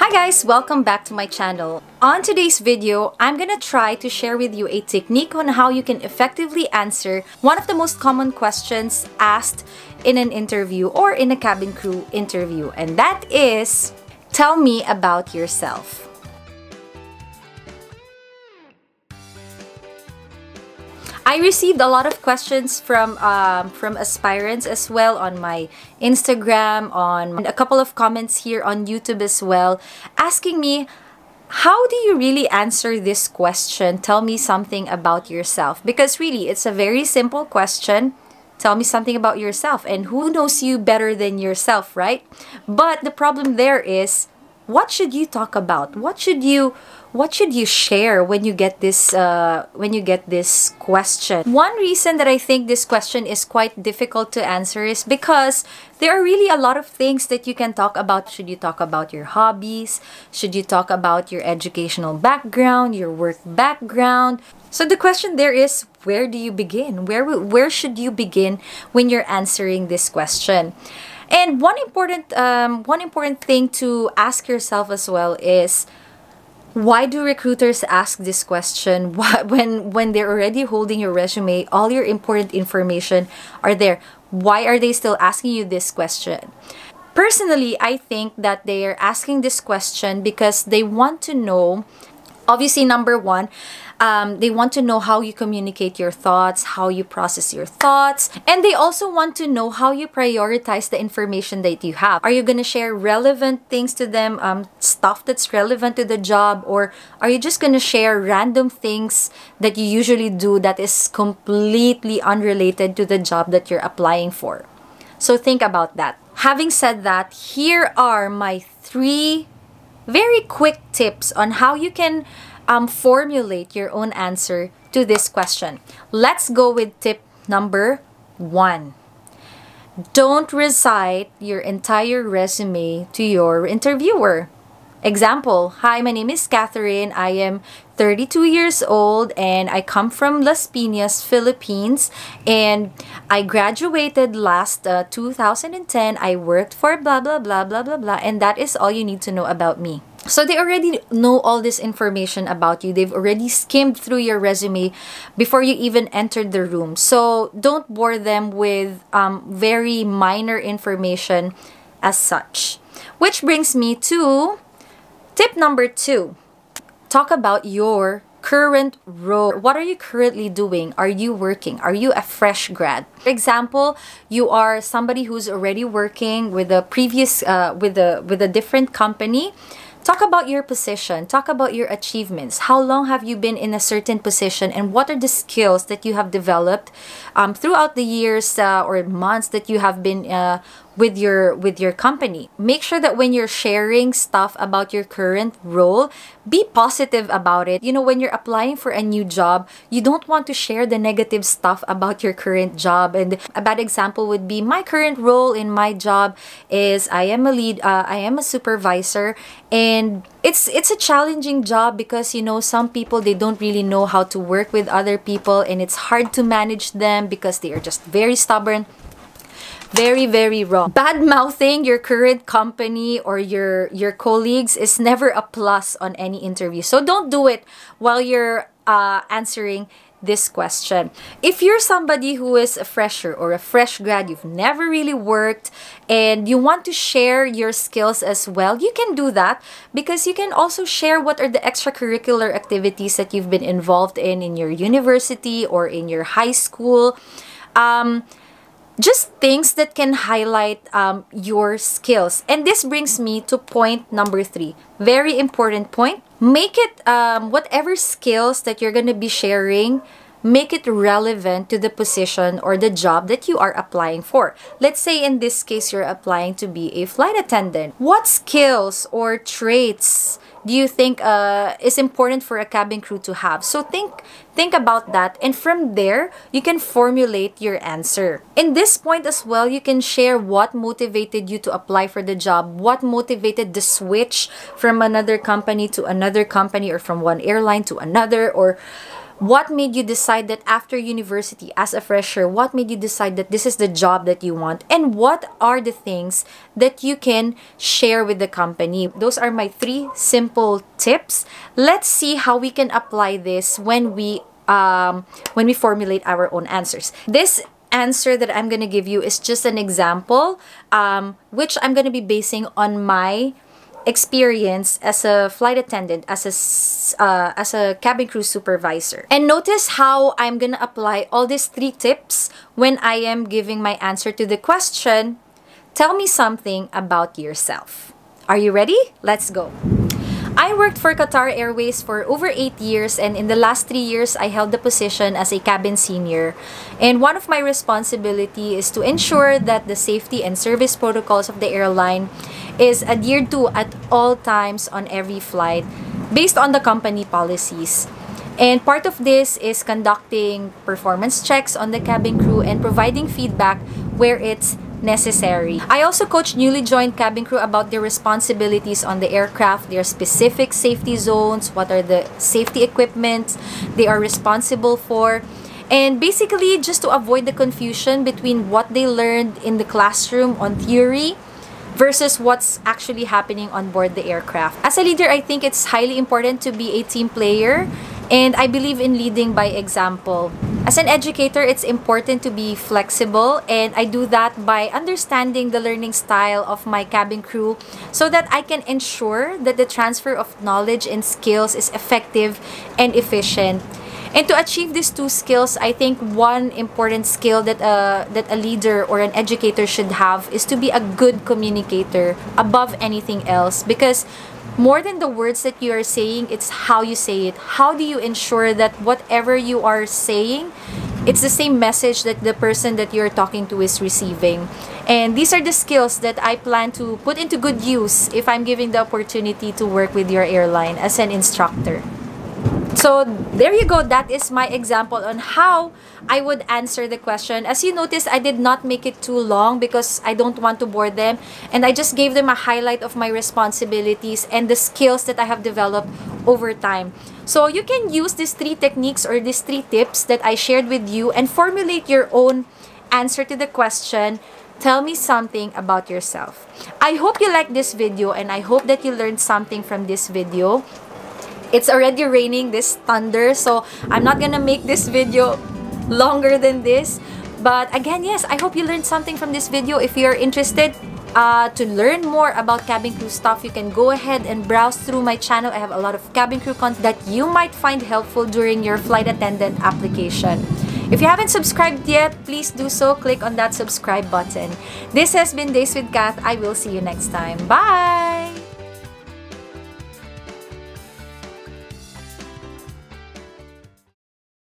Hi guys, welcome back to my channel. On today's video, I'm gonna try to share with you a technique on how you can effectively answer one of the most common questions asked in an interview or in a cabin crew interview, and that is, tell me about yourself. I received a lot of questions from um, from aspirants as well on my Instagram, on a couple of comments here on YouTube as well, asking me, how do you really answer this question? Tell me something about yourself. Because really, it's a very simple question. Tell me something about yourself. And who knows you better than yourself, right? But the problem there is, what should you talk about? What should you what should you share when you get this uh, when you get this question? One reason that i think this question is quite difficult to answer is because there are really a lot of things that you can talk about. Should you talk about your hobbies? Should you talk about your educational background your work background? So the question there is where do you begin? Where where should you begin when you're answering this question and one important um, one important thing to ask yourself as well is why do recruiters ask this question? When when they're already holding your resume all your important information are there. Why are they still asking you this question? Personally i think that they are asking this question because they want to know obviously number one um, they want to know how you communicate your thoughts, how you process your thoughts, and they also want to know how you prioritize the information that you have. Are you going to share relevant things to them, um, stuff that's relevant to the job, or are you just going to share random things that you usually do that is completely unrelated to the job that you're applying for? So think about that. Having said that, here are my three very quick tips on how you can um, formulate your own answer to this question. Let's go with tip number one. Don't recite your entire resume to your interviewer. Example, Hi, my name is Catherine. I am 32 years old and I come from Las Piñas, Philippines. And I graduated last uh, 2010. I worked for blah, blah, blah, blah, blah, blah. And that is all you need to know about me. So they already know all this information about you. They've already skimmed through your resume before you even entered the room. So don't bore them with um, very minor information as such. Which brings me to tip number two. Talk about your current role. What are you currently doing? Are you working? Are you a fresh grad? For example, you are somebody who's already working with a previous uh, with a with a different company Talk about your position. Talk about your achievements. How long have you been in a certain position and what are the skills that you have developed um, throughout the years uh, or months that you have been uh, with your with your company. Make sure that when you're sharing stuff about your current role be positive about it. You know when you're applying for a new job you don't want to share the negative stuff about your current job. And a bad example would be my current role in my job is i am a lead uh, i am a supervisor and it's it's a challenging job because you know some people they don't really know how to work with other people and it's hard to manage them because they are just very stubborn very very wrong bad mouthing your current company or your your colleagues is never a plus on any interview so don't do it while you're uh, answering this question. If you're somebody who is a fresher or a fresh grad, you've never really worked and you want to share your skills as well, you can do that because you can also share what are the extracurricular activities that you've been involved in in your university or in your high school. Um, just things that can highlight um, your skills. And this brings me to point number three. Very important point. Make it, um, whatever skills that you're going to be sharing, make it relevant to the position or the job that you are applying for. Let's say in this case, you're applying to be a flight attendant. What skills or traits do you think uh, is important for a cabin crew to have? So think think about that and from there you can formulate your answer. In this point as well, you can share what motivated you to apply for the job, what motivated the switch from another company to another company or from one airline to another or what made you decide that after university as a fresher what made you decide that this is the job that you want? And what are the things that you can share with the company? Those are my three simple tips. Let's see how we can apply this when we um, when we formulate our own answers. This answer that I'm going to give you is just an example um, which I'm going to be basing on my experience as a flight attendant, as a uh, as a cabin crew supervisor. And notice how I'm gonna apply all these three tips when I am giving my answer to the question, tell me something about yourself. Are you ready? Let's go. I worked for Qatar Airways for over 8 years and in the last 3 years I held the position as a cabin senior. And one of my responsibility is to ensure that the safety and service protocols of the airline is adhered to at all times on every flight based on the company policies. And part of this is conducting performance checks on the cabin crew and providing feedback where it's necessary. I also coach newly joined cabin crew about their responsibilities on the aircraft, their specific safety zones, what are the safety equipment they are responsible for, and basically just to avoid the confusion between what they learned in the classroom on theory versus what's actually happening on board the aircraft. As a leader, I think it's highly important to be a team player and I believe in leading by example. As an educator, it's important to be flexible and I do that by understanding the learning style of my cabin crew so that I can ensure that the transfer of knowledge and skills is effective and efficient. And to achieve these two skills, I think one important skill that a, that a leader or an educator should have is to be a good communicator above anything else because more than the words that you are saying, it's how you say it. How do you ensure that whatever you are saying, it's the same message that the person that you're talking to is receiving. And these are the skills that I plan to put into good use if I'm given the opportunity to work with your airline as an instructor. So there you go. That is my example on how I would answer the question. As you notice, I did not make it too long because I don't want to bore them. And I just gave them a highlight of my responsibilities and the skills that I have developed over time. So you can use these three techniques or these three tips that I shared with you and formulate your own answer to the question tell me something about yourself. I hope you liked this video and I hope that you learned something from this video. It's already raining this thunder, so I'm not gonna make this video longer than this. But again, yes, I hope you learned something from this video. If you're interested uh, to learn more about cabin crew stuff, you can go ahead and browse through my channel. I have a lot of cabin crew content that you might find helpful during your flight attendant application. If you haven't subscribed yet, please do so. Click on that subscribe button. This has been Days with Kath. I will see you next time. Bye!